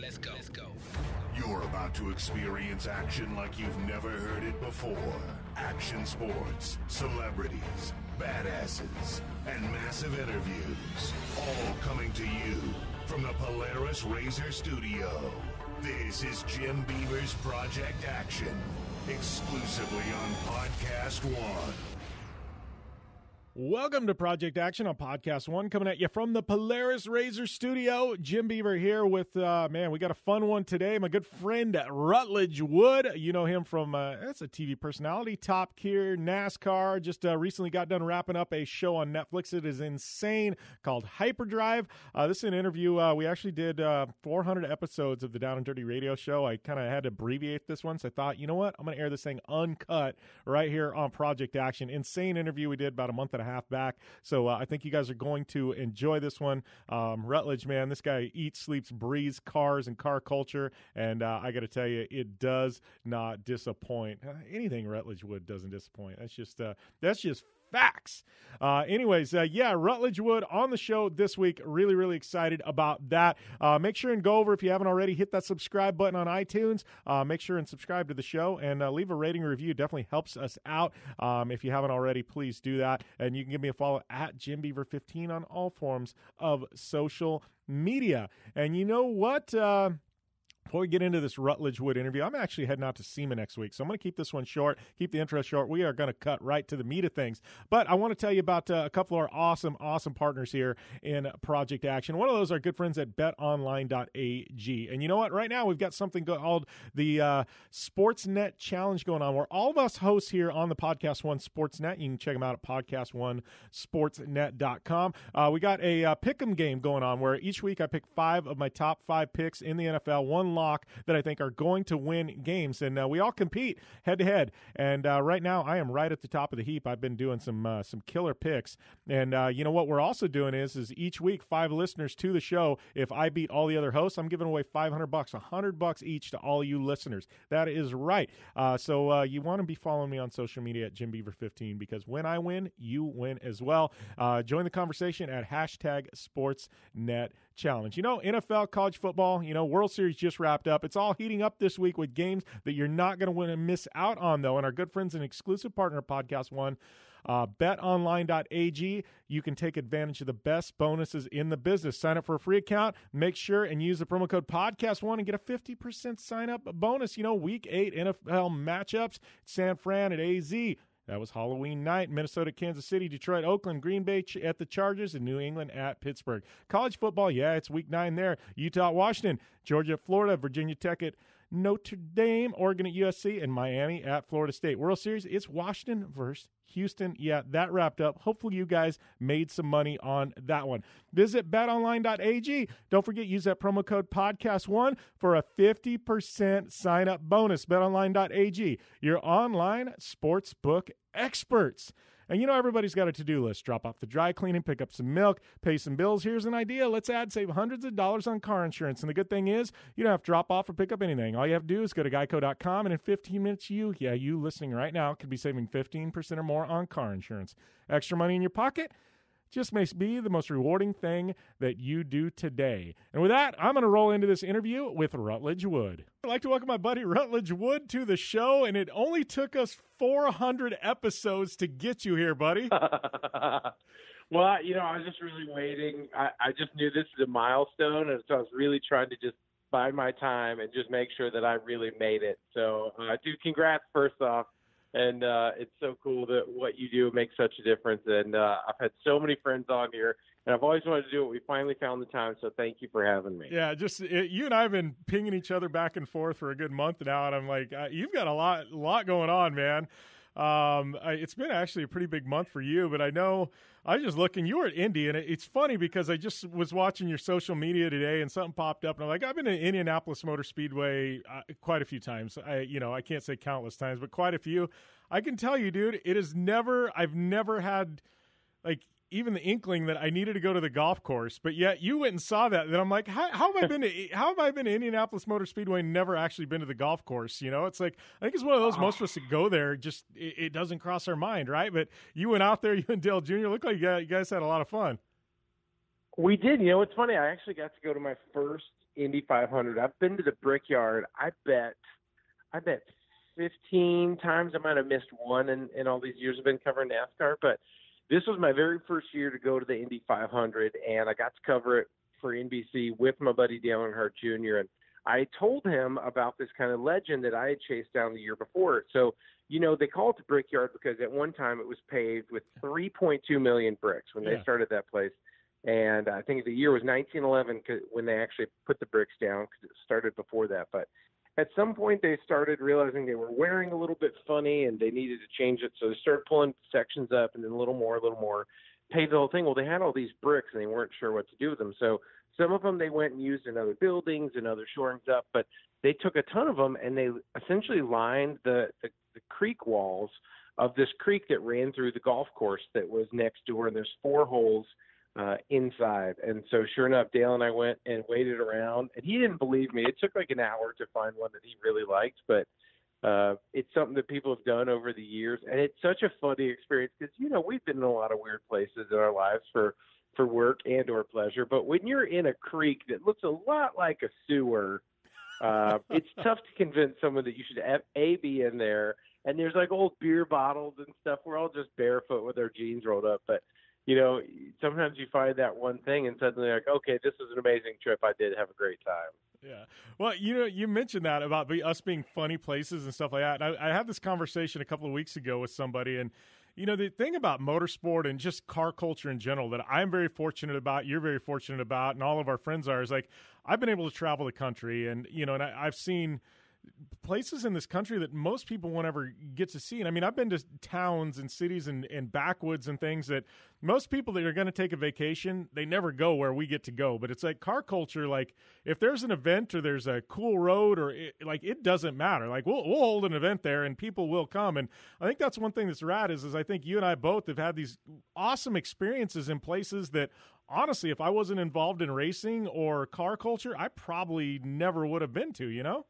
Let's go. Let's go. You're about to experience action like you've never heard it before. Action sports, celebrities, badasses, and massive interviews. All coming to you from the Polaris Razor Studio. This is Jim Beaver's Project Action, exclusively on Podcast One. Welcome to Project Action on Podcast One, coming at you from the Polaris Razor Studio. Jim Beaver here with, uh, man, we got a fun one today. My good friend Rutledge Wood. You know him from, uh, that's a TV personality, Top Gear, NASCAR. Just uh, recently got done wrapping up a show on Netflix. It is insane called Hyperdrive. Uh, this is an interview. Uh, we actually did uh, 400 episodes of the Down and Dirty Radio Show. I kind of had to abbreviate this one, so I thought, you know what? I'm going to air this thing uncut right here on Project Action. Insane interview we did about a month and a half back. So uh, I think you guys are going to enjoy this one. Um, Rutledge, man, this guy eats, sleeps, breathes cars and car culture, and uh, I got to tell you, it does not disappoint. Uh, anything Rutledge Wood doesn't disappoint. That's just uh, that's just facts. Uh, anyways, uh, yeah, Rutledge Wood on the show this week. Really, really excited about that. Uh, make sure and go over if you haven't already, hit that subscribe button on iTunes. Uh, make sure and subscribe to the show and uh, leave a rating review. Definitely helps us out. Um, if you haven't already, please do that. And you can give me a follow at Jim Beaver 15 on all forms of social media. And you know what? Before we get into this Rutledge Wood interview, I'm actually heading out to SEMA next week. So I'm going to keep this one short, keep the intro short. We are going to cut right to the meat of things. But I want to tell you about uh, a couple of our awesome, awesome partners here in Project Action. One of those are good friends at betonline.ag. And you know what? Right now, we've got something called the uh, Sportsnet Challenge going on, where all of us hosts here on the Podcast One Sportsnet, you can check them out at podcast1sportsnet.com. Uh, we got a uh, pick 'em game going on where each week I pick five of my top five picks in the NFL, one that I think are going to win games. And uh, we all compete head to head. And uh, right now, I am right at the top of the heap. I've been doing some uh, some killer picks. And uh, you know what we're also doing is is each week five listeners to the show. If I beat all the other hosts, I'm giving away 500 bucks, 100 bucks each to all you listeners. That is right. Uh, so uh, you want to be following me on social media at Jim Beaver 15 because when I win, you win as well. join the conversation at hashtag SportsNet Challenge. You know, NFL, college football, you know, World Series just wrapped up. It's all heating up this week with games that you're not going to want to miss out on, though. And our good friends and exclusive partner, Podcast One, uh, betonline.ag. You can take advantage of the best bonuses in the business. Sign up for a free account. Make sure and use the promo code podcast1 and get a 50% sign up bonus. You know, week eight NFL matchups, San Fran at AZ. That was Halloween night. Minnesota, Kansas City, Detroit, Oakland, Green Bay at the Chargers, and New England at Pittsburgh. College football, yeah, it's week nine there. Utah, Washington, Georgia, Florida, Virginia Tech at Notre Dame, Oregon at USC, and Miami at Florida State. World Series, it's Washington versus Houston. Yeah, that wrapped up. Hopefully, you guys made some money on that one. Visit betonline.ag. Don't forget, use that promo code podcast1 for a 50% sign up bonus. Betonline.ag, your online sportsbook experts. And you know, everybody's got a to do list. Drop off the dry cleaning, pick up some milk, pay some bills. Here's an idea. Let's add, save hundreds of dollars on car insurance. And the good thing is, you don't have to drop off or pick up anything. All you have to do is go to geico.com, and in 15 minutes, you, yeah, you listening right now, could be saving 15% or more on car insurance. Extra money in your pocket? Just may be the most rewarding thing that you do today. And with that, I'm going to roll into this interview with Rutledge Wood. I'd like to welcome my buddy Rutledge Wood to the show, and it only took us 400 episodes to get you here, buddy. well, you know, I was just really waiting. I, I just knew this is a milestone, and so I was really trying to just bide my time and just make sure that I really made it. So, uh, dude, congrats first off and uh, it's so cool that what you do makes such a difference. And uh, I've had so many friends on here, and I've always wanted to do it. We finally found the time, so thank you for having me. Yeah, just it, you and I have been pinging each other back and forth for a good month now, and I'm like, uh, you've got a lot, lot going on, man. Um, I, it's been actually a pretty big month for you, but I know I was just looking. You were at Indy, and it, it's funny because I just was watching your social media today, and something popped up, and I'm like, I've been to Indianapolis Motor Speedway uh, quite a few times. I, you know, I can't say countless times, but quite a few. I can tell you, dude, it is never. I've never had like even the inkling that I needed to go to the golf course, but yet you went and saw that. Then I'm like, how, have I been to how have I been to Indianapolis Motor Speedway? and Never actually been to the golf course. You know, it's like I think it's one of those most of us that go there just it, it doesn't cross our mind, right? But you went out there, you and Dale Jr. Look like you guys, you guys had a lot of fun. We did. You know, it's funny. I actually got to go to my first Indy 500. I've been to the Brickyard. I bet, I bet 15 times. I might have missed one in, in all these years I've been covering NASCAR, but this was my very first year to go to the Indy 500, and I got to cover it for NBC with my buddy Dale Earnhardt Jr. And I told him about this kind of legend that I had chased down the year before. So, you know, they call it the Brickyard because at one time it was paved with 3.2 million bricks when Yeah. they started that place. And I think the year was 1911 when they actually put the bricks down because it started before that. But at some point they started realizing they were wearing a little bit funny and they needed to change it. So they started pulling sections up and then a little more, a little more, paid the whole thing. Well, they had all these bricks and they weren't sure what to do with them. So some of them they went and used in other buildings and other shorings up, but they took a ton of them and they essentially lined the, the, the creek walls of this creek that ran through the golf course that was next door. And there's four holes uh, inside. And so, sure enough, Dale and I went and waited around, and he didn't believe me. It took like an hour to find one that he really liked, but uh, it's something that people have done over the years, and it's such a funny experience because you know we've been in a lot of weird places in our lives for for work and or pleasure, but when you're in a creek that looks a lot like a sewer. Uh, it's tough to convince someone that you should have a be in there. And there's like old beer bottles and stuff. We're all just barefoot with our jeans rolled up, but you know, sometimes you find that one thing and suddenly like, okay, this was an amazing trip. I did have a great time. Yeah. Well, you know, you mentioned that about us being funny places and stuff like that. And I, I had this conversation a couple of weeks ago with somebody, and you know, the thing about motorsport and just car culture in general that I'm very fortunate about, you're very fortunate about, and all of our friends are is like I've been able to travel the country, and you know, and I, I've seen places in this country that most people won't ever get to see. And I mean, I've been to towns and cities and, and backwoods and things that most people that are going to take a vacation, they never go where we get to go. But it's like car culture. Like if there's an event or there's a cool road or it, like it doesn't matter. Like we'll we'll hold an event there and people will come. And I think that's one thing that's rad is is I think you and I both have had these awesome experiences in places that honestly, if I wasn't involved in racing or car culture, I probably never would have been to. You know.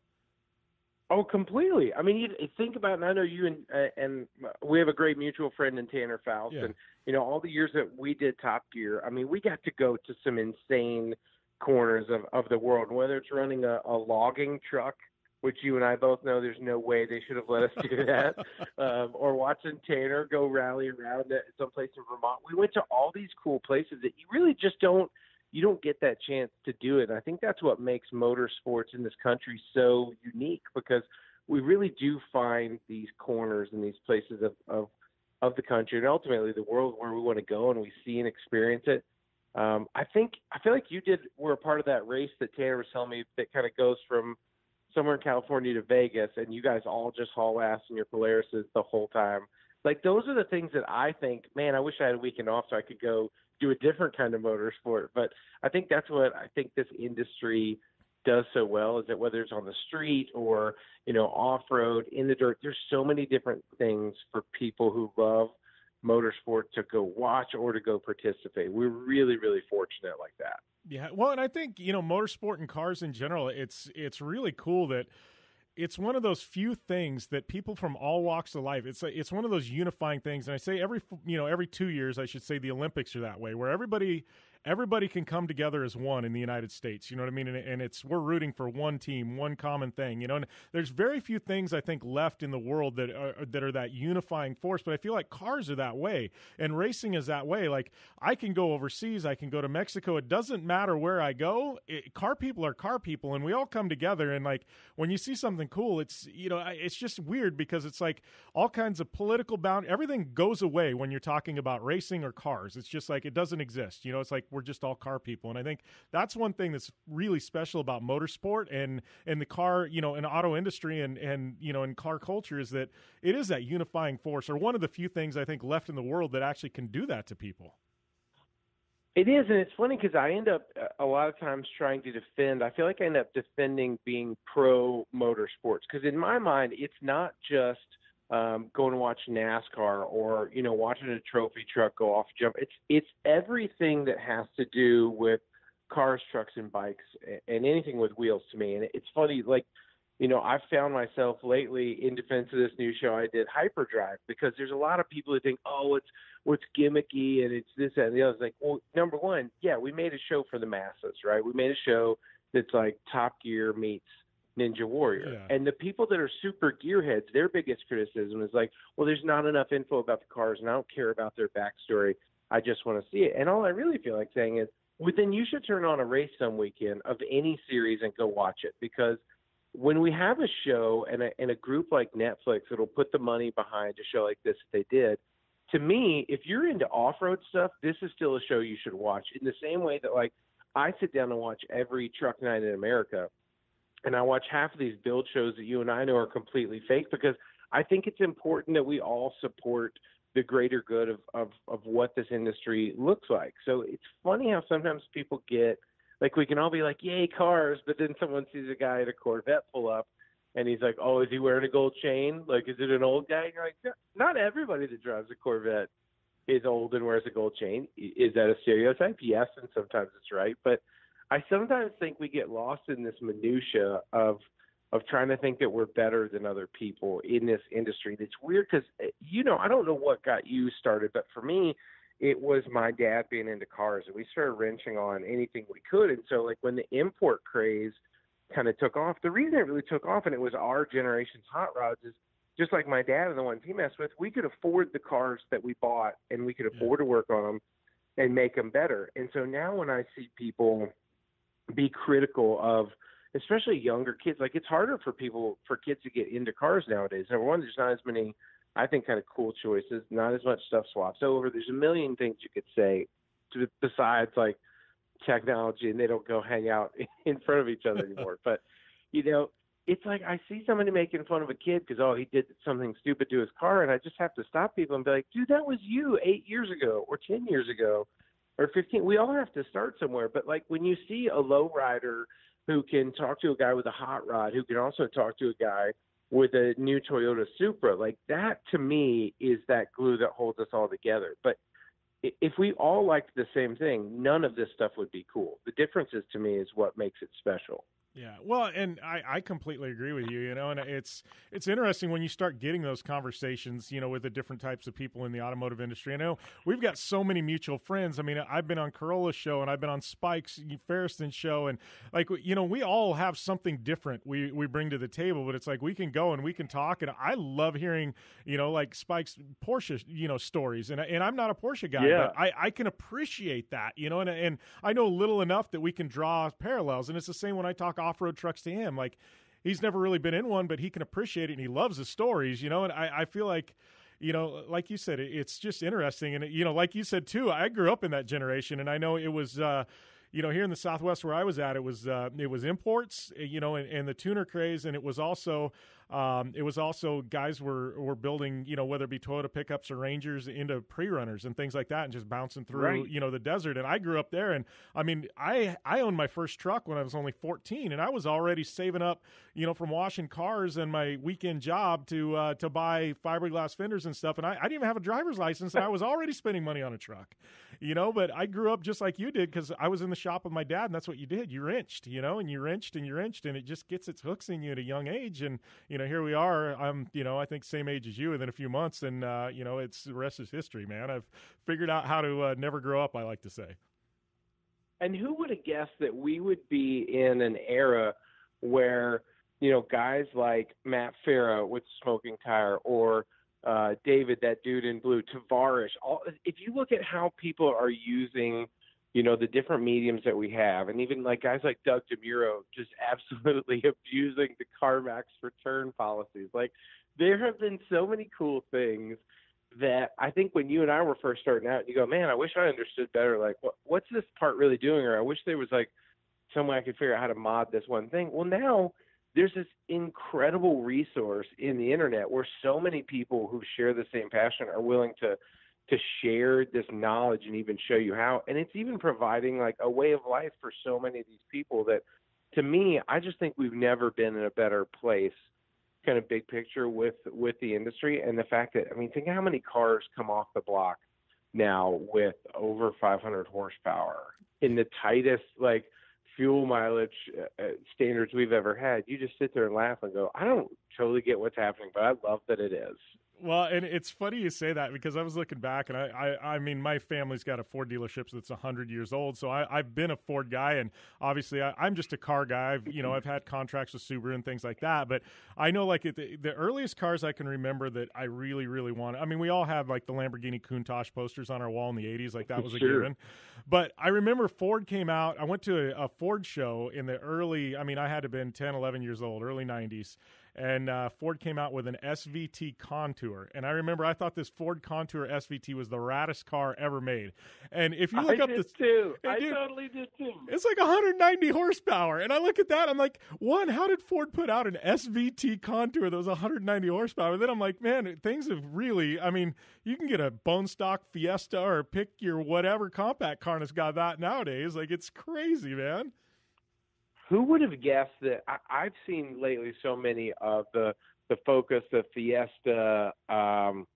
Oh, completely. I mean, you think about, and I know you and uh, and we have a great mutual friend in Tanner Foust, Yeah. and you know all the years that we did Top Gear. I mean, we got to go to some insane corners of of the world. Whether it's running a, a logging truck, which you and I both know there's no way they should have let us do that, um, or watching Tanner go rally around at someplace in Vermont. We went to all these cool places that you really just don't you don't get that chance to do it. And I think that's what makes motorsports in this country so unique because we really do find these corners and these places of, of of the country and ultimately the world where we want to go and we see and experience it. Um, I think I feel like you did were a part of that race that Tanner was telling me that kind of goes from somewhere in California to Vegas, and you guys all just haul ass in your Polarises the whole time. Like those are the things that I think, man, I wish I had a weekend off so I could go do a different kind of motorsport. But I think that's what I think this industry does so well is that whether it's on the street or you know off road in the dirt, there's so many different things for people who love motorsport to go watch or to go participate. We're really, really fortunate like that. Yeah, well, and I think you know motorsport and cars in general. It's it's really cool that it's one of those few things that people from all walks of life. It's it's one of those unifying things, and I say every you know every two years, I should say the Olympics are that way, where everybody everybody can come together as one in the United States. You know what I mean? And, and it's we're rooting for one team, one common thing. You know, and there's very few things I think left in the world that are that are that unifying force. But I feel like cars are that way, and racing is that way. Like I can go overseas, I can go to Mexico. It doesn't matter where I go. It, car people are car people, and we all come together. And like when you see something cool, it's you know it's just weird because it's like all kinds of political bound. Everything goes away when you're talking about racing or cars. It's just like it doesn't exist. You know, it's like we're just all car people, and I think that's one thing that's really special about motorsport and and the car, you know, and auto industry and and you know, in car culture is that it is that unifying force, or one of the few things I think left in the world that actually can do that to people. It is, and it's funny because I end up uh, a lot of times trying to defend. I feel like I end up defending being pro motorsports because in my mind, it's not just um, going to watch NASCAR or you know watching a trophy truck go off jump. It's it's everything that has to do with cars, trucks, and bikes, and anything with wheels to me. And it's funny, like you know, I've found myself lately in defense of this new show I did, Hyperdrive, because there's a lot of people who think, oh, it's what's gimmicky and it's this and the other. It's like, well, number one, yeah, we made a show for the masses, right? We made a show that's like Top Gear meets Ninja Warrior. Yeah. And the people that are super gearheads, their biggest criticism is like, well, there's not enough info about the cars, and I don't care about their backstory. I just want to see it. And all I really feel like saying is, well, then you should turn on a race some weekend of any series and go watch it because when we have a show and a, and a group like Netflix that'll put the money behind a show like this that they did, to me, if you're into off-road stuff, this is still a show you should watch. In the same way that like I sit down and watch every truck night in America, and I watch half of these build shows that you and I know are completely fake because I think it's important that we all support the greater good of, of, of what this industry looks like. So it's funny how sometimes people get like we can all be like, Yay, cars, but then someone sees a guy in a Corvette pull up and he's like, Oh, is he wearing a gold chain? Like, is it an old guy? And you're like, Not everybody that drives a Corvette is old and wears a gold chain. Is that a stereotype? Yes, and sometimes it's right. But I sometimes think we get lost in this minutia of of trying to think that we're better than other people in this industry. It's weird because eh, you know I don't know what got you started, but for me, it was my dad being into cars, and we started wrenching on anything we could. And so, like when the import craze kind of took off, the reason it really took off, and it was our generation's hot rods, is just like my dad and the ones he messed with, we could afford the cars that we bought, and we could afford yeah. to work on them and make them better. And so now when I see people be critical of especially younger kids. Like it's harder for people for kids to get into cars nowadays. Number one, there's not as many I think kind of cool choices, not as much stuff swaps over. There's a million things you could say to, besides like technology and they don't go hang out in front of each other anymore. but you know, it's like I see somebody making fun of a kid because oh he did something stupid to his car, and I just have to stop people and be like, dude, that was you eight years ago or ten years ago or 15 we all have to start somewhere. But like when you see a low rider who can talk to a guy with a hot rod who can also talk to a guy with a new Toyota Supra like that to me is that glue that holds us all together. But if we all liked the same thing none of this stuff would be cool. The differences to me is what makes it special yeah, well, and I, I completely agree with you. You know, and it's it's interesting when you start getting those conversations. You know, with the different types of people in the automotive industry. I know we've got so many mutual friends. I mean, I've been on Carolla's show and I've been on Spike's Feresten show, and like you know, we all have something different we we bring to the table. But it's like we can go and we can talk, and I love hearing you know like Spike's Porsche you know stories, and and I'm not a Porsche guy, yeah. but I I can appreciate that. You know, and and I know little enough that we can draw parallels, and it's the same when I talk off road trucks to him. Like he's never really been in one, but he can appreciate it and he loves the stories, you know. And I, I feel like, you know, like you said, it's just interesting. And you know, like you said too, I grew up in that generation, and I know it was. Uh, you know, here in the Southwest where I was at, it was uh, it was imports, you know, and, and the tuner craze, and it was also um, it was also guys were were building, you know, whether it be Toyota pickups or Rangers into pre-runners and things like that, and just bouncing through, right. you know, the desert. And I grew up there, and I mean, I I owned my first truck when I was only 14, and I was already saving up, you know, from washing cars and my weekend job to uh, to buy fiberglass fenders and stuff. And I, I didn't even have a driver's license, and I was already spending money on a truck, you know. But I grew up just like you did because I was in the shop with my dad, and that's what you did. You wrenched, you know, and you wrenched and you wrenched, and it just gets its hooks in you at a young age, and you know, here we are. I'm, you know, I think same age as you within a few months, and uh, you know, it's the rest is history, man. I've figured out how to uh, never grow up. I like to say. And who would have guessed that we would be in an era where you know guys like Matt Farah with Smoking Tire or uh, David, that dude in blue, Tavarish. All if you look at how people are using you know, the different mediums that we have, and even like guys like Doug DeMuro just absolutely abusing the CarMax return policies. Like, there have been so many cool things that I think when you and I were first starting out, you go, man, I wish I understood better. Like, what, what's this part really doing? Or I wish there was like some way I could figure out how to mod this one thing. Well, now there's this incredible resource in the internet where so many people who share the same passion are willing to to share this knowledge and even show you how. And it's even providing like a way of life for so many of these people that to me, I just think we've never been in a better place kind of big picture with with the industry and the fact that I mean think how many cars come off the block now with over 500 horsepower in the tightest like fuel mileage uh, uh, standards we've ever had. You just sit there and laugh and go, I don't totally get what's happening, but I love that it is. Well, and it's funny you say that because I was looking back, and I, I, I mean, my family's got a Ford dealership that's hundred years old, so I, have been a Ford guy, and obviously I, am just a car guy. I've, you know, I've had contracts with Subaru and things like that, but I know like the, the earliest cars I can remember that I really, really wanted. I mean, we all have like the Lamborghini Countach posters on our wall in the '80s, like that was a sure. given. But I remember Ford came out. I went to a, a Ford show in the early. I mean, I had to have been 10, 11 years old, early '90s and uh, Ford came out with an SVT Contour. And I remember I thought this Ford Contour SVT was the raddest car ever made. And if you look I up this, too, I dude, totally did too. it's like 190 horsepower. And I look at that, I'm like, one, how did Ford put out an SVT Contour that was 190 horsepower? And then I'm like, man, things have really. I mean, you can get a bone stock Fiesta or pick your whatever compact car that's got that nowadays. Like it's crazy, man. Who would have guessed that? I, I've seen lately so many of the the Focus, the Fiesta. Um,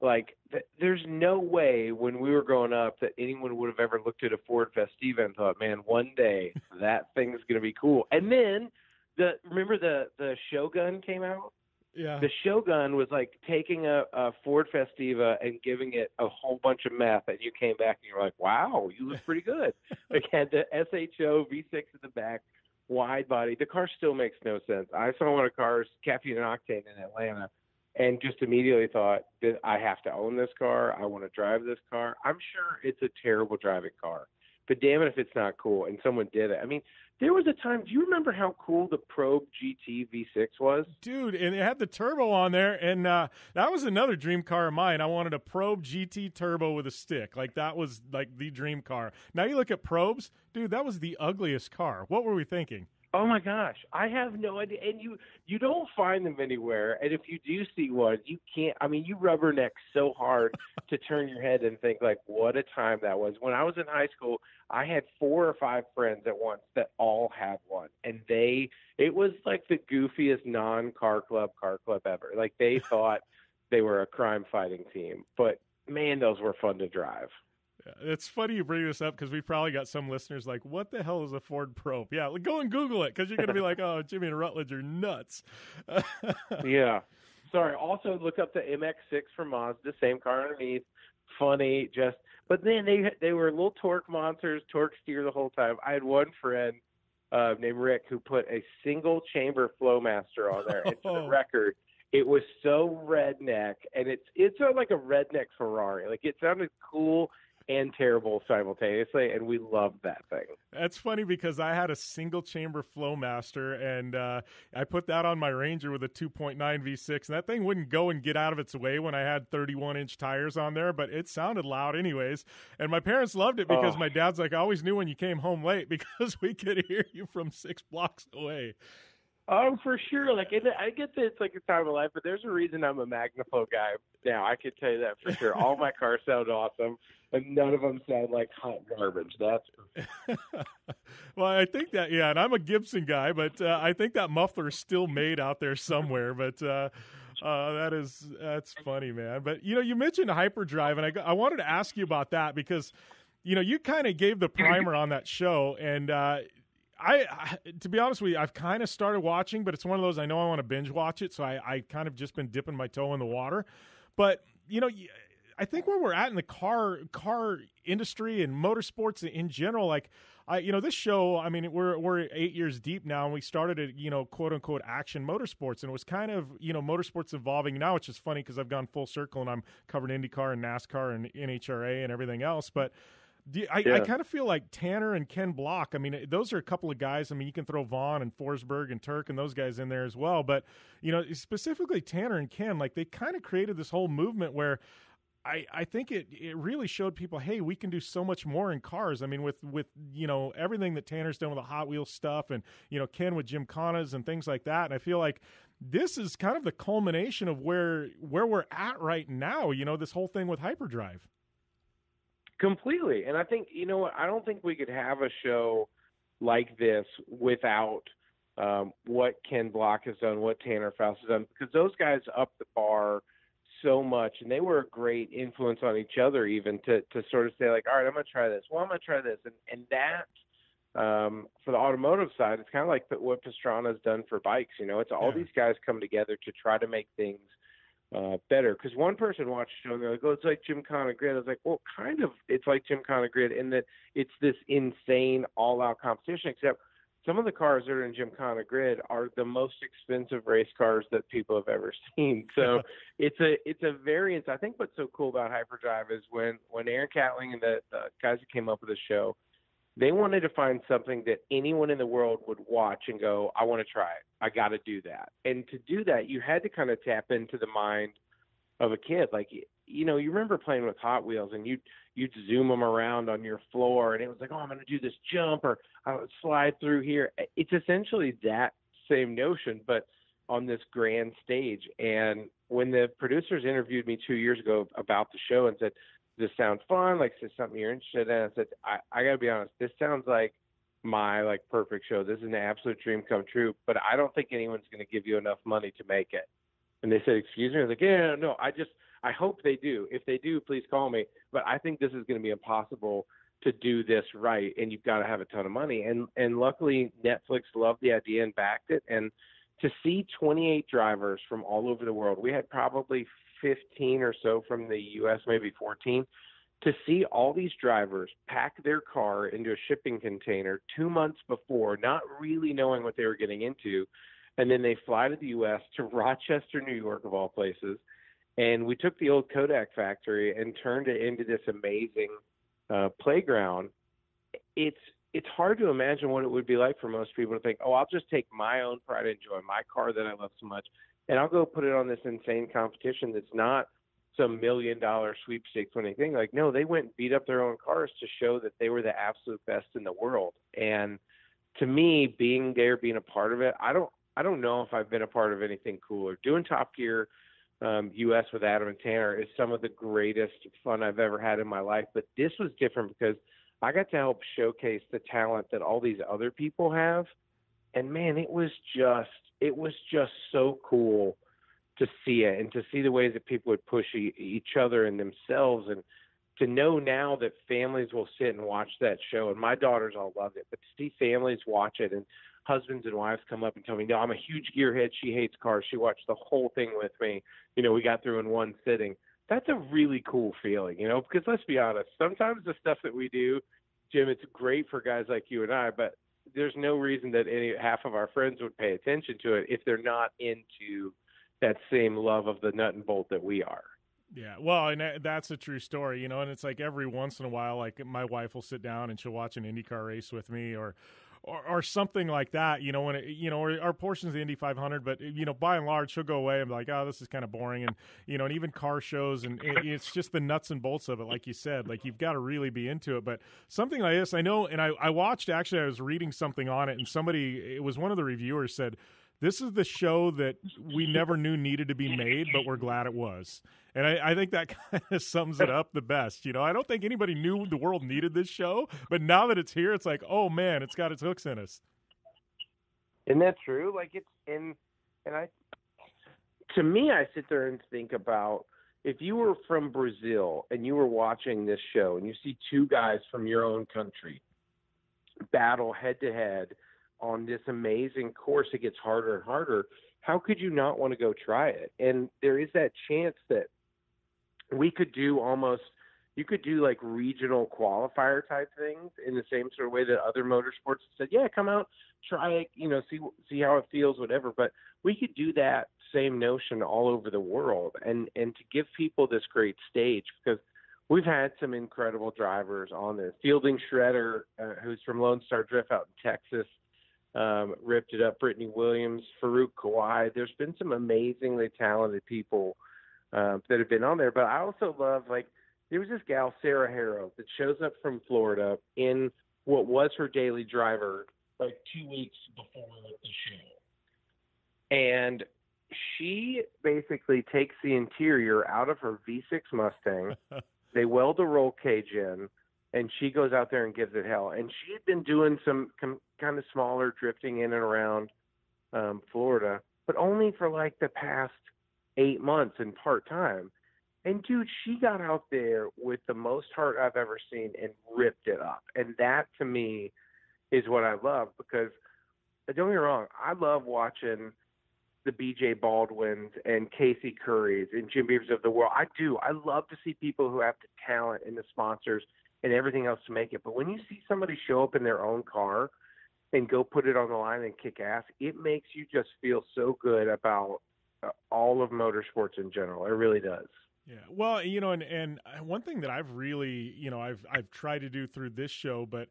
like, th- there's no way when we were growing up that anyone would have ever looked at a Ford Festiva and thought, "Man, one day that thing's gonna be cool." And then the remember the the Shogun came out. Yeah. The Shogun was like taking a, a Ford Festiva and giving it a whole bunch of meth, and you came back and you're like, "Wow, you look pretty good." like had the SHO V6 in the back, wide body. The car still makes no sense. I saw one of cars, caffeine and octane in Atlanta, and just immediately thought that I have to own this car. I want to drive this car. I'm sure it's a terrible driving car, but damn it if it's not cool. And someone did it. I mean, there was a time. Do you remember how cool the Probe GT V6 was? dude and it had the turbo on there and uh, that was another dream car of mine i wanted a probe gt turbo with a stick like that was like the dream car now you look at probes dude that was the ugliest car what were we thinking Oh my gosh, I have no idea. And you you don't find them anywhere. And if you do see one, you can't. I mean, you rubberneck so hard to turn your head and think like, what a time that was. When I was in high school, I had four or five friends at once that all had one, and they it was like the goofiest non car club car club ever. Like they thought they were a crime fighting team, but man, those were fun to drive. It's funny you bring this up because we probably got some listeners like, "What the hell is a Ford Probe?" Yeah, go and Google it because you're going to be like, "Oh, Jimmy and Rutledge are nuts." yeah. Sorry. Also, look up the MX6 from Mazda, same car underneath. Funny, just. But then they they were little torque monsters, torque steer the whole time. I had one friend uh, named Rick who put a single chamber Flowmaster on there, and for the record, it was so redneck, and it's it's like a redneck Ferrari. Like it sounded cool and terrible simultaneously, and we loved that thing. That's funny because I had a single chamber Flowmaster, and uh, I put that on my Ranger with a 2.9 V6, and that thing wouldn't go and get out of its way when I had 31 inch tires on there, but it sounded loud anyways. And my parents loved it because Oh. my dad's like, I always knew when you came home late because we could hear you from six blocks away. Oh, for sure. Like, it, I get that it's like a time of life, but there's a reason I'm a Magnaflow guy now. I can tell you that for sure. All my cars sound awesome, and none of them sound like hot garbage. That's well, I think that yeah, and I'm a Gibson guy, but uh, I think that muffler is still made out there somewhere. But uh, uh, that is that's funny, man. But you know, you mentioned hyperdrive, and I I wanted to ask you about that because you know you kind of gave the primer on that show, and uh, I, I to be honest with you, I've kind of started watching, but it's one of those I know I want to binge watch it, so I I kind of just been dipping my toe in the water. But you know. I think where we're at in the car car industry and motorsports in general, like I, you know, this show. I mean, we're we're eight years deep now, and we started at you know, quote unquote, action motorsports, and it was kind of you know, motorsports evolving now, which is funny because I've gone full circle and I'm covering IndyCar and NASCAR and NHRA and everything else, but. You- I, I kind of feel like Tanner and Ken Block. I mean, eh, those are a couple of guys. I mean, you can throw Vaughn and Forsberg and Tuerck and those guys in there as well. But you know, specifically Tanner and Ken, like they kind of created this whole movement where I, I think it, it really showed people, hey, we can do so much more in cars. I mean, with with you know everything that Tanner's done with the Hot Wheels stuff, and you know Ken with Gymkhanas and things like that. And I feel like this is kind of the culmination of where where we're at right now. You know, this whole thing with hyperdrive. Completely. And I think you know what? I don't think we could have a show like this without um, what Ken Block has done, what Tanner Foust has done, because those guys up the bar so much, and they were a great influence on each other, even to to sort of say like, all right, I'm gonna try this. Well, I'm gonna try this, and and that um, for the automotive side, it's kind of like what Pastrana has done for bikes. You know, it's all Yeah. these guys come together to try to make things uh, better. Because one person watched the show and they're like, "Oh, it's like Gymkhana Grid." I was like, "Well, kind of. It's like Gymkhana Grid in that it's this insane all-out competition. Except some of the cars that are in Gymkhana Grid are the most expensive race cars that people have ever seen. So it's a it's a variance. I think what's so cool about Hyperdrive is when when Aaron Catling and the, the guys that came up with the show, they wanted to find something that anyone in the world would watch and go, I want to try it. I got to do that. And to do that, you had to kind of tap into the mind of a kid. Like you know, you remember playing with Hot Wheels and you you'd zoom them around on your floor, and it was like, oh, I'm going to do this jump or I would slide through here. It's essentially that same notion, but on this grand stage. And when the producers interviewed me two years ago about the show and said, "This sounds fun, like is this something you're interested in?" I said, "I, I got to be honest, this sounds like my like perfect show. This is an absolute dream come true, but I don't think anyone's going to give you enough money to make it." And they said, "Excuse me." I was like, "Yeah, no, I just." I hope they do. If they do, please call me. But I think this is going to be impossible to do this right, and you've got to have a ton of money. And and luckily, Netflix loved the idea and backed it. And to see 28 drivers from all over the world, we had probably 15 or so from the U.S., maybe 14. To see all these drivers pack their car into a shipping container two months before, not really knowing what they were getting into, and then they fly to the U.S. to Rochester, New York, of all places and we took the old Kodak factory and turned it into this amazing uh, playground. It's it's hard to imagine what it would be like for most people to think, oh, I'll just take my own pride and joy, my car that I love so much, and I'll go put it on this insane competition that's not some million dollar sweepstakes or anything. Like, no, they went and beat up their own cars to show that they were the absolute best in the world. And to me, being there, being a part of it, I don't I don't know if I've been a part of anything cooler. Doing Top Gear um, U.S. with Adam and Tanner is some of the greatest fun I've ever had in my life. But this was different because I got to help showcase the talent that all these other people have, and man, it was just it was just so cool to see it and to see the ways that people would push e- each other and themselves and to know now that families will sit and watch that show and my daughters all love it but to see families watch it and husbands and wives come up and tell me, no, I'm a huge gearhead. She hates cars. She watched the whole thing with me. You know, we got through in one sitting. That's a really cool feeling, you know, because let's be honest, sometimes the stuff that we do, Jim, it's great for guys like you and I, but there's no reason that any half of our friends would pay attention to it if they're not into that same love of the nut and bolt that we are. Yeah, well, and that's a true story, you know. And it's like every once in a while, like my wife will sit down and she'll watch an IndyCar race with me, or or, or something like that, you know, when it, you know, or our portions of the Indy 500, but you know, by and large, she'll go away and be like, oh, this is kind of boring, and you know, and even car shows, and it, it's just the nuts and bolts of it, like you said, like you've got to really be into it. But something like this, I know, and I, I watched actually, I was reading something on it, and somebody, it was one of the reviewers said this is the show that we never knew needed to be made, but we're glad it was. And I, I, think that kind of sums it up the best. You know, I don't think anybody knew the world needed this show, but now that it's here, it's like, oh man, it's got its hooks in us. Isn't that true? Like it's in, and I, to me, I sit there and think about if you were from Brazil and you were watching this show and you see two guys from your own country battle head to head on this amazing course, it gets harder and harder. How could you not want to go try it? And there is that chance that we could do almost you could do like regional qualifier type things in the same sort of way that other motorsports said, yeah, come out, try it, you know, see see how it feels, whatever. But we could do that same notion all over the world, and and to give people this great stage because we've had some incredible drivers on there. Fielding Shredder, uh, who's from Lone Star Drift out in Texas, um, ripped it up. Brittany Williams, Farouk Kawai. There's been some amazingly talented people uh, that have been on there. But I also love like there was this gal Sarah Harrow that shows up from Florida in what was her daily driver like two weeks before the show, and she basically takes the interior out of her V6 Mustang. they weld a roll cage in, and she goes out there and gives it hell. And she had been doing some com- kind of smaller drifting in and around um, Florida, but only for like the past eight months in part time. And dude, she got out there with the most heart I've ever seen and ripped it up. And that to me is what I love because don't get me wrong, I love watching the BJ Baldwins and Casey Curries and Jim Beavers of the world. I do. I love to see people who have the talent and the sponsors and everything else to make it. But when you see somebody show up in their own car and go put it on the line and kick ass, it makes you just feel so good about uh, all of motorsports in general. It really does. Yeah. Well, you know, and and one thing that I've really, you know, I've I've tried to do through this show, but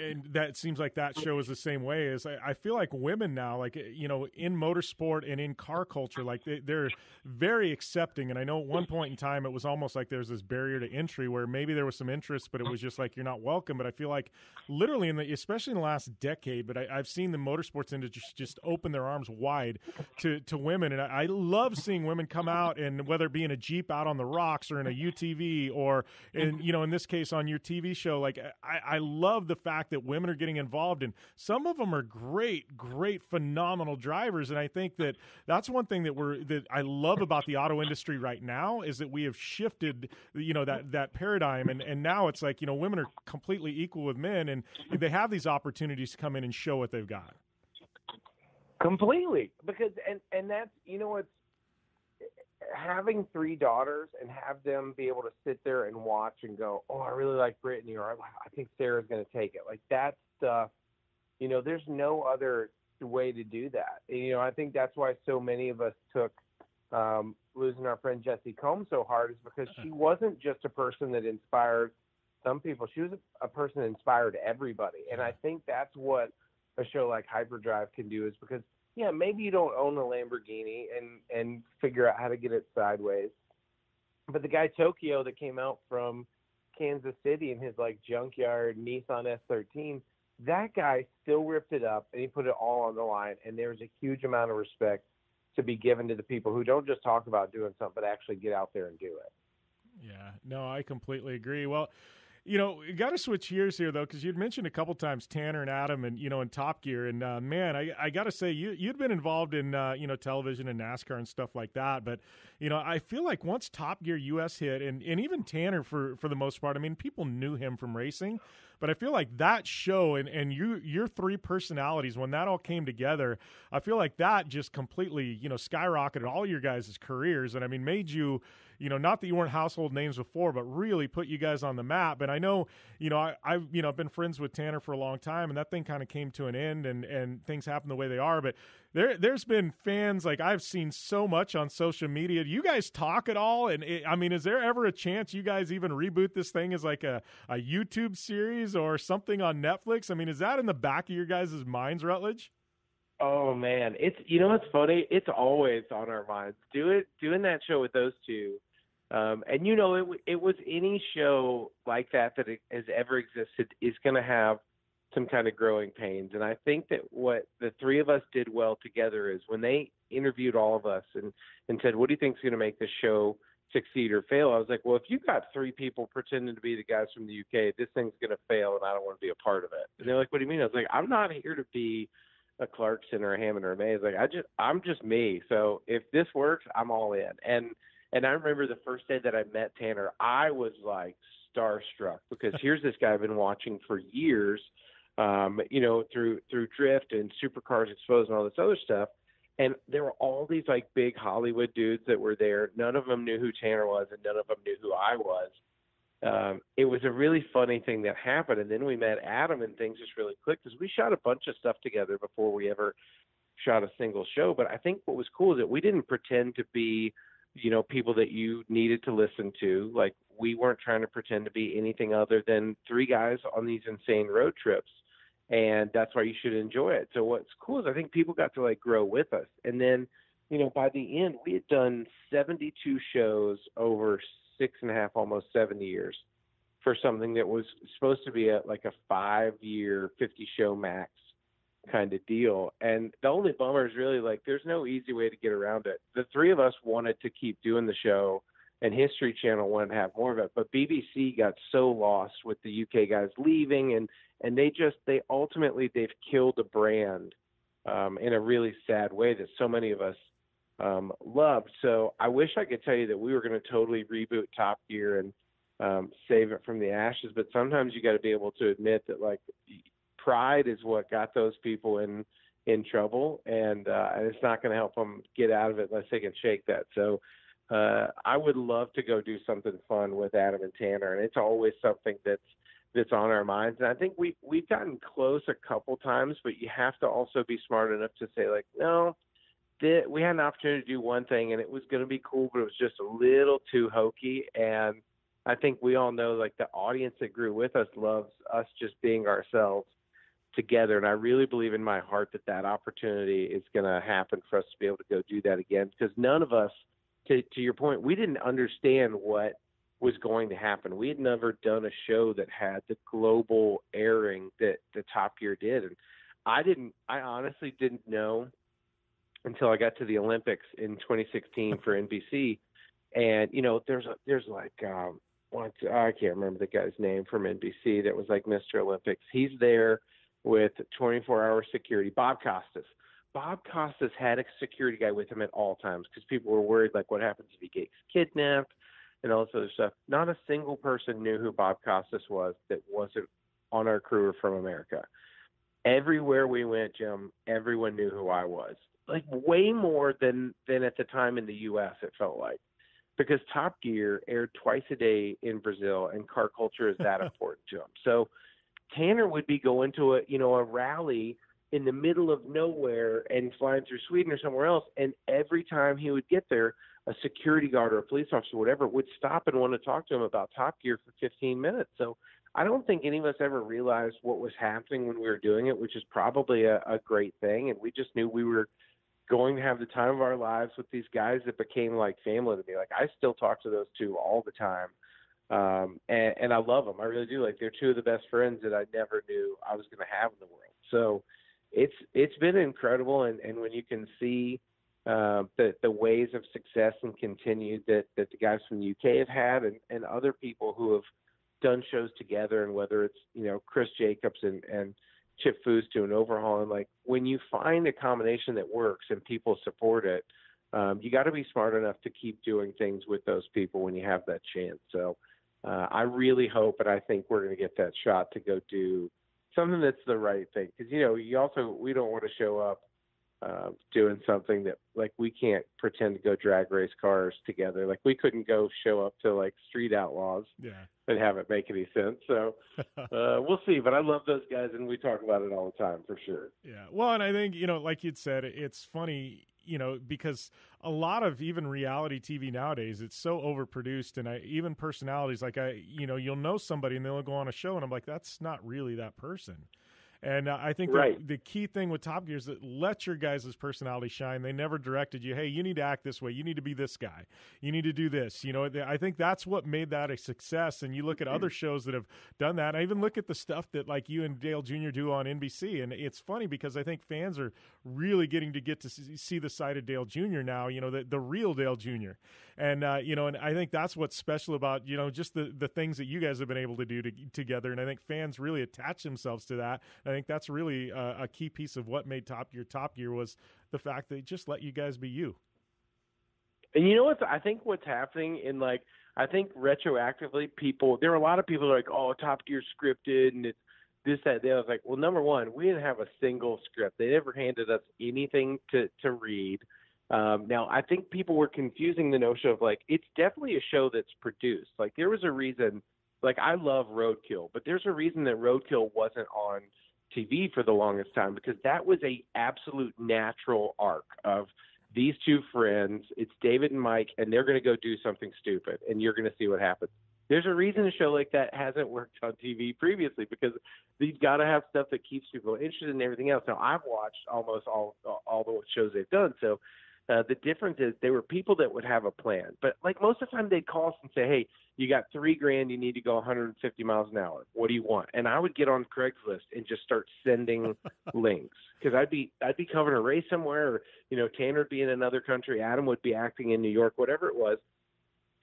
and that seems like that show is the same way as I, I, feel like women now like eh, you know in motorsport and in car culture like they, are very accepting. And i know at one point in time it was almost like there's this barrier to entry where maybe there was some interest but it was just like you're not welcome. But i feel like literally in the especially in the last decade but I, have seen the motorsports industry just, just open their arms wide to, to women. And I, I love seeing women come out and whether it be in a jeep out on the rocks or in a utv or in you know in this case on your tv show like i, I love the fact that women are getting involved and some of them are great great phenomenal drivers and i think that that's one thing that we're that i love about the auto industry right now is that we have shifted you know that that paradigm and and now it's like you know women are completely equal with men and they have these opportunities to come in and show what they've got. Completely because and and that's you know what's having three daughters and have them be able to sit there and watch and go, oh, I really like Brittany, or I think Sarah's going to take it. Like that stuff, you know, there's no other way to do that. And, you know, I think that's why so many of us took um, losing our friend Jessi Combs so hard is because she wasn't just a person that inspired some people. She was a, a person that inspired everybody. And I think that's what a show like Hyperdrive can do is because – yeah, maybe you don't own a Lamborghini and and figure out how to get it sideways. But the guy Tokyo that came out from Kansas City in his like junkyard Nissan S13, that guy still ripped it up and he put it all on the line. And there was a huge amount of respect to be given to the people who don't just talk about doing something, but actually get out there and do it. Yeah, no, I completely agree. Well, you know, you got to switch gears here though, because you'd mentioned a couple times Tanner and Adam, and you know, in Top Gear, and uh, man, I, I got to say, you you'd been involved in uh, you know television and NASCAR and stuff like that, but you know, I feel like once Top Gear US hit, and and even Tanner for for the most part, I mean, people knew him from racing, but I feel like that show and and you your three personalities when that all came together, I feel like that just completely you know skyrocketed all your guys' careers, and I mean, made you you know, not that you weren't household names before, but really put you guys on the map. And I know, you know, I, I've you know I've been friends with Tanner for a long time, and that thing kind of came to an end, and and things happen the way they are. But there there's been fans like I've seen so much on social media. Do you guys talk at all? And it, I mean, is there ever a chance you guys even reboot this thing as like a a YouTube series or something on Netflix? I mean, is that in the back of your guys' minds, Rutledge? Oh man, it's you know what's funny? It's always on our minds. Do it doing that show with those two um, and you know, it it was any show like that that has ever existed is going to have some kind of growing pains. And I think that what the three of us did well together is when they interviewed all of us and and said, "What do you think is going to make this show succeed or fail?" I was like, "Well, if you got three people pretending to be the guys from the UK, this thing's going to fail, and I don't want to be a part of it." And they're like, "What do you mean?" I was like, "I'm not here to be." a Clarkson or a Hammond or a Mays. Like I just I'm just me. So if this works, I'm all in. And and I remember the first day that I met Tanner, I was like starstruck because here's this guy I've been watching for years, um, you know, through through Drift and Supercars Exposed and all this other stuff. And there were all these like big Hollywood dudes that were there. None of them knew who Tanner was, and none of them knew who I was. Um, it was a really funny thing that happened. And then we met Adam, and things just really clicked because we shot a bunch of stuff together before we ever shot a single show. But I think what was cool is that we didn't pretend to be you know people that you needed to listen to like we weren't trying to pretend to be anything other than three guys on these insane road trips and that's why you should enjoy it so what's cool is i think people got to like grow with us and then you know by the end we had done 72 shows over six and a half almost seven years for something that was supposed to be a like a five year 50 show max kind of deal. And the only bummer is really like there's no easy way to get around it. The three of us wanted to keep doing the show and History Channel wanted to have more of it, but BBC got so lost with the UK guys leaving and and they just they ultimately they've killed a brand um, in a really sad way that so many of us um, loved. So I wish I could tell you that we were going to totally reboot Top Gear and um, save it from the ashes, but sometimes you got to be able to admit that like pride is what got those people in in trouble, and uh, it's not going to help them get out of it unless they can shake that. So uh, I would love to go do something fun with Adam and Tanner, and it's always something that's that's on our minds. And I think we we've gotten close a couple times, but you have to also be smart enough to say like, no, that we had an opportunity to do one thing, and it was going to be cool, but it was just a little too hokey. And I think we all know like the audience that grew with us loves us just being ourselves together. And I really believe in my heart that that opportunity is going to happen for us to be able to go do that again because none of us, to, to your point, we didn't understand what was going to happen. We had never done a show that had the global airing that the Top Gear did. And I didn't, I honestly didn't know until I got to the Olympics in 2016 for NBC. And, you know, there's, a, there's like, um, what, I can't remember the guy's name from NBC that was like Mr. Olympics. He's there with 24 hour security. Bob Costas. Bob Costas had a security guy with him at all times because people were worried, like, what happens if he gets kidnapped and all this other stuff. Not a single person knew who Bob Costas was that wasn't on our crew or from America. Everywhere we went, Jim, everyone knew who I was. Like way more than than at the time in the U.S. It felt like because Top Gear aired twice a day in Brazil, and car culture is that important to them. So Tanner would be going to a you know a rally in the middle of nowhere and flying through Sweden or somewhere else, and every time he would get there, a security guard or a police officer, or whatever, would stop and want to talk to him about Top Gear for 15 minutes. So I don't think any of us ever realized what was happening when we were doing it, which is probably a, a great thing, and we just knew we were going to have the time of our lives with these guys that became like family to me. Like I still talk to those two all the time um, and, and I love them. I really do. Like they're two of the best friends that I never knew I was going to have in the world. So it's it's been incredible, and, and when you can see uh, the the ways of success and continued that that the guys from the UK have had, and, and other people who have done shows together, and whether it's you know Chris Jacobs and and Chip Foose doing overhaul, and like when you find a combination that works and people support it, um, you got to be smart enough to keep doing things with those people when you have that chance. So uh, I really hope, and I think we're going to get that shot to go do something that's the right thing. Because you know, you also we don't want to show up uh, doing something that like we can't pretend to go drag race cars together. Like we couldn't go show up to like Street Outlaws yeah. and have it make any sense. So uh, we'll see. But I love those guys, and we talk about it all the time for sure. Yeah. Well, and I think you know, like you'd said, it's funny you know because a lot of even reality TV nowadays it's so overproduced and I even personalities like I you know you'll know somebody and they'll go on a show and I'm like that's not really that person and uh, I think right. the, the, key thing with Top Gear is that let your guys' personality shine. They never directed you, hey, you need to act this way. You need to be this guy. You need to do this. You know, I think that's what made that a success. And you look at other shows that have done that. I even look at the stuff that like you and Dale Jr. do on NBC. And it's funny because I think fans are really getting to get to see the side of Dale Jr. now, you know, the, the real Dale Jr. And, uh, you know, and I think that's what's special about, you know, just the, the things that you guys have been able to do to, together. And I think fans really attach themselves to that. I think that's really a, key piece of what made Top Gear Top Gear was the fact that just let you guys be you. And you know what? I think what's happening in like I think retroactively people there are a lot of people are like oh Top Gear scripted and it's this that. I was like well number one we didn't have a single script they never handed us anything to to read. Um, now I think people were confusing the notion of like it's definitely a show that's produced like there was a reason like I love Roadkill but there's a reason that Roadkill wasn't on TV for the longest time because that was a absolute natural arc of these two friends. It's David and Mike, and they're going to go do something stupid, and you're going to see what happens. There's a reason a show like that hasn't worked on TV previously because you've got to have stuff that keeps people interested in everything else. Now I've watched almost all all the shows they've done, so uh, the difference is they were people that would have a plan, but like most of the time they'd call us and say, "Hey, you got three grand, you need to go 150 miles an hour. What do you want?" And I would get on Craigslist and just start sending links because I'd be I'd be covering a race somewhere, or you know Tanner would be in another country, Adam would be acting in New York, whatever it was,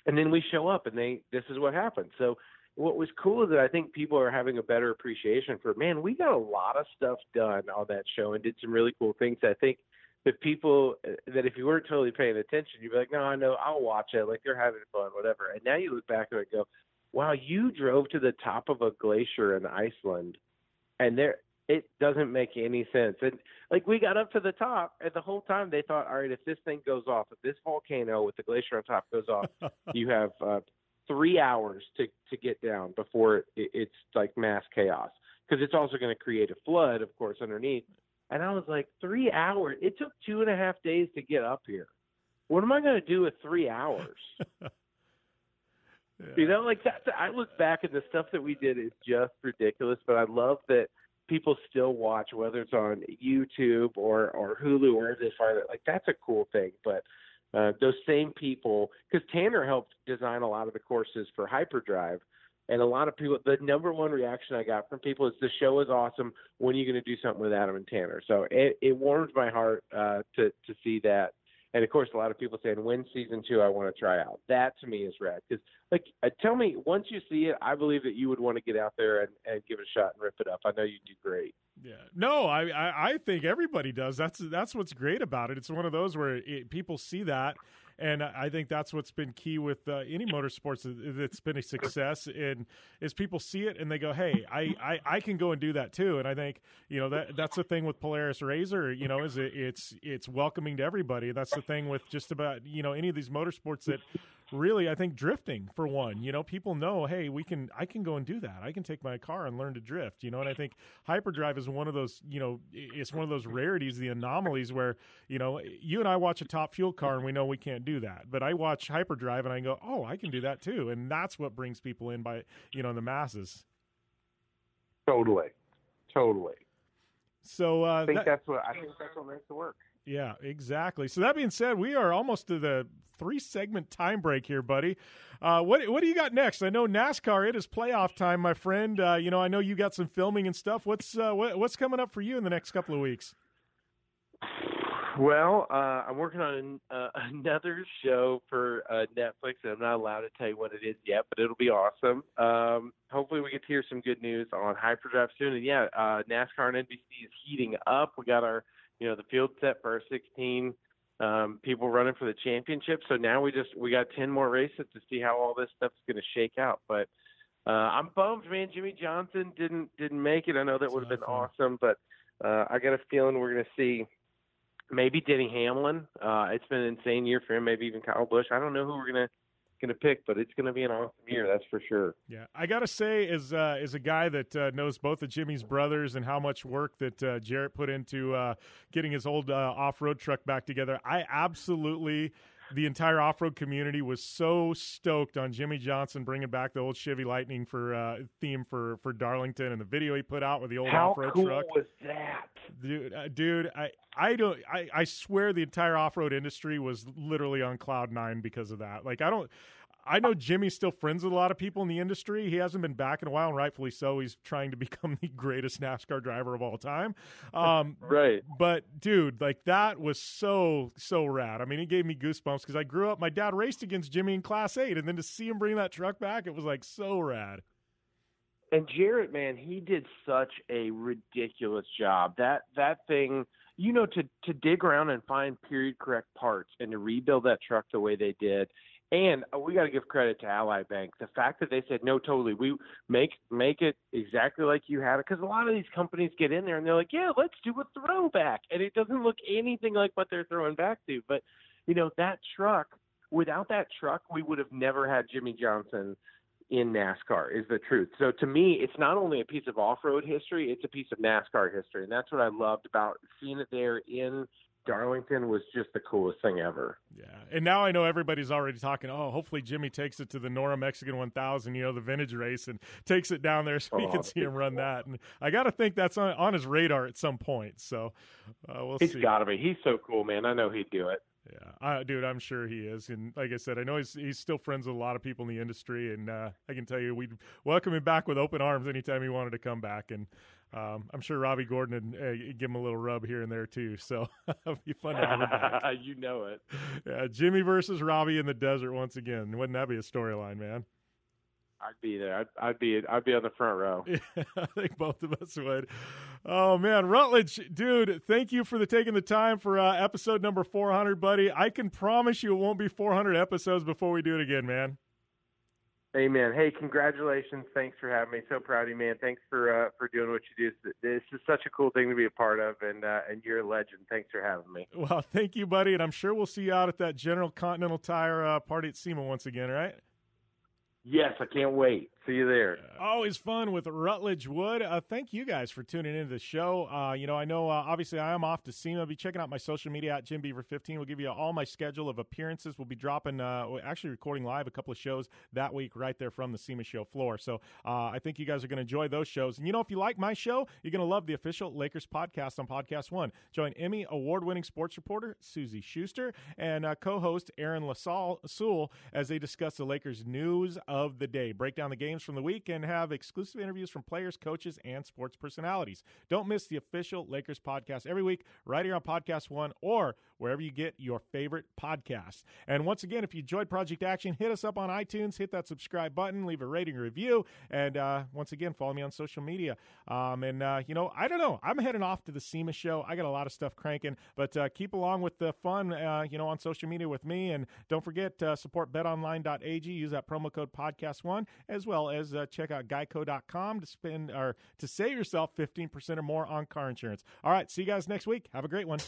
and then we show up and they this is what happened. So what was cool is that I think people are having a better appreciation for man, we got a lot of stuff done on that show and did some really cool things. I think that people that if you weren't totally paying attention, you'd be like, no, I know, I'll watch it. Like they're having fun, whatever. And now you look back and go, wow, you drove to the top of a glacier in Iceland, and there it doesn't make any sense. And like we got up to the top, and the whole time they thought, all right, if this thing goes off, if this volcano with the glacier on top goes off, you have uh, three hours to to get down before it, it's like mass chaos because it's also going to create a flood, of course, underneath. And I was like, three hours? It took two and a half days to get up here. What am I going to do with three hours? yeah. You know, like that. I look back at the stuff that we did is just ridiculous, but I love that people still watch, whether it's on YouTube or or Hulu, or they find it. Like that's a cool thing. But uh, those same people, because Tanner helped design a lot of the courses for Hyperdrive, and a lot of people, the number one reaction I got from people is the show is awesome. When are you going to do something with Adam and Tanner? So it, it warms my heart uh, to to see that. And of course, a lot of people saying, "When season two, I want to try out." That to me is rad. Because, like, uh, tell me, once you see it, I believe that you would want to get out there and, and give it a shot and rip it up. I know you do great. Yeah, no, I, I, I think everybody does. That's that's what's great about it. It's one of those where it, people see that and I think that's what's been key with uh, any motorsports that's been a success. And is people see it and they go, "Hey, I, I, I can go and do that too." And I think you know that that's the thing with Polaris RZR. You know, is it, it's it's welcoming to everybody. That's the thing with just about you know any of these motorsports that really i think drifting for one you know? People know hey we can i can go and do that. I can take my car and learn to drift you know? And i think hyperdrive is one of those you know it's one of those rarities the anomalies where you know you and i watch a top fuel car and we know we can't do that. But i watch hyperdrive and i go oh i can do that too. And that's what brings people in by you know the masses. Totally. Totally. So uh, i think that, that's what i think that's what makes it work yeah, exactly. So that being said, we are almost to the three segment time break here, buddy. Uh, what what do you got next? I know NASCAR. It is playoff time, my friend. Uh, you know, I know you got some filming and stuff. What's uh, what, what's coming up for you in the next couple of weeks? Well, uh, I'm working on uh, another show for uh, Netflix, and I'm not allowed to tell you what it is yet, but it'll be awesome. Um, hopefully, we get to hear some good news on Hyperdrive soon. And yeah, NASCAR and NBC is heating up. We got our you know the field set for our 16 um, people running for the championship. So now we just we got 10 more races to see how all this stuff's going to shake out. But uh, I'm bummed, man. Jimmie Johnson didn't didn't make it. I know that would have been awesome, but uh, I got a feeling we're going to see maybe Denny Hamlin. Uh, it's been an insane year for him. Maybe even Kyle Busch. I don't know who we're going to going to pick, but it's going to be an awesome year, that's for sure. Yeah, I got to say, as uh, as a guy that uh, knows both of Jimmie's brothers and how much work that uh, Jarit put into uh, getting his old uh, off road truck back together, I absolutely the entire off-road community was so stoked on Jimmie Johnson bringing back the old Chevy Lightning for uh, theme for for Darlington and the video he put out with the old off-road cool truck. was that, dude? Uh, dude, I I don't I I swear the entire off-road industry was literally on cloud nine because of that. Like I don't. I know Jimmie's still friends with a lot of people in the industry. He hasn't been back in a while, and rightfully so. He's trying to become the greatest NASCAR driver of all time. Um, right. But dude, like that was so so rad. I mean, it gave me goosebumps because I grew up. My dad raced against Jimmie in Class Eight, and then to see him bring that truck back, it was like so rad. And Jarit, man, he did such a ridiculous job. That that thing, you know, to to dig around and find period correct parts and to rebuild that truck the way they did and uh, we got to give credit to Ally Bank. The fact that they said no, totally, we make make it exactly like you had it. Because a lot of these companies get in there and they're like, yeah, let's do a throwback, and it doesn't look anything like what they're throwing back to. But you know that truck, without that truck, we would have never had Jimmie Johnson in NASCAR. Is the truth. So to me, it's not only a piece of off-road history; it's a piece of NASCAR history, and that's what I loved about seeing it there in Darlington was just the coolest thing ever. Yeah, and now I know everybody's already talking. Oh, hopefully Jimmie takes it to the NORRA Mexican 1000, you know, the vintage race, and takes it down there so oh, we can see him run that. And I got to think that's on, on his radar at some point. So uh, we'll see. He's got to be. He's so cool, man. I know he'd do it. Yeah, I, dude, I'm sure he is. And like I said, I know he's he's still friends with a lot of people in the industry, and uh, I can tell you we'd welcome him back with open arms anytime he wanted to come back. And um, I'm sure Robby Gordon would uh, give him a little rub here and there too. So it'll be fun to have him back. you know it. Yeah, Jimmie versus Robby in the desert once again. Wouldn't that be a storyline, man? I'd be there. I'd, I'd, be I'd be on the front row. Yeah, I think both of us would. Oh man, Rutledge, dude, thank you for the taking the time for uh, episode number 400, buddy. I can promise you it won't be 400 episodes before we do it again, man. Amen. Hey, congratulations. Thanks for having me. So proud of you, man. Thanks for uh, for doing what you do. This is such a cool thing to be a part of, and uh, and you're a legend. Thanks for having me. Well, thank you, buddy, and I'm sure we'll see you out at that General Continental Tire uh, party at SEMA once again, right? Yes, I can't wait. See you there. Always fun with Rutledge Wood. Uh, thank you guys for tuning into the show. Uh, you know, I know uh, obviously I am off to SEMA. Be checking out my social media at Jim Beaver 15. We'll give you all my schedule of appearances. We'll be dropping, uh, actually recording live a couple of shows that week right there from the SEMA show floor. So uh, I think you guys are going to enjoy those shows. And you know, if you like my show, you're going to love the official Lakers podcast on Podcast One. Join Emmy award winning sports reporter Susie Shuster and uh, co host Aaron LaSalle Sewell as they discuss the Lakers news of the day. Break down the games from the week and have exclusive interviews from players, coaches, and sports personalities. Don't miss the official Lakers podcast every week right here on Podcast One or wherever you get your favorite podcasts. And once again, if you enjoyed Project Action, hit us up on iTunes, hit that subscribe button, leave a rating review, and uh, once again, follow me on social media. Um, and, uh, you know, I don't know. I'm heading off to the SEMA show. I got a lot of stuff cranking, but uh, keep along with the fun, uh, you know, on social media with me. And don't forget to support betonline.ag. Use that promo code podcast1, as well as uh, check out geico.com to spend or to save yourself 15% or more on car insurance. All right. See you guys next week. Have a great one.